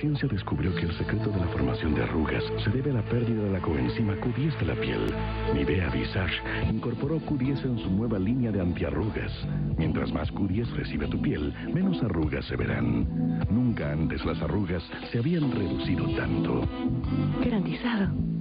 ciencia descubrió que el secreto de la formación de arrugas se debe a la pérdida de la coenzima Q10 de la piel. Nivea Visage incorporó Q10 en su nueva línea de antiarrugas. Mientras más Q10 recibe tu piel, menos arrugas se verán. Nunca antes las arrugas se habían reducido tanto. Garantizado.